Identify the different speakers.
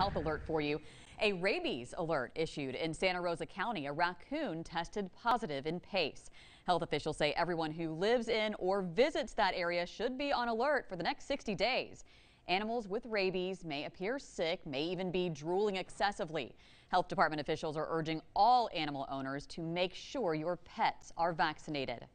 Speaker 1: Health alert for you. A rabies alert issued in Santa Rosa County. A raccoon tested positive in Pace. Health officials say everyone who lives in or visits that area should be on alert for the next 60 days. Animals with rabies may appear sick, may even be drooling excessively. Health department officials are urging all animal owners to make sure your pets are vaccinated.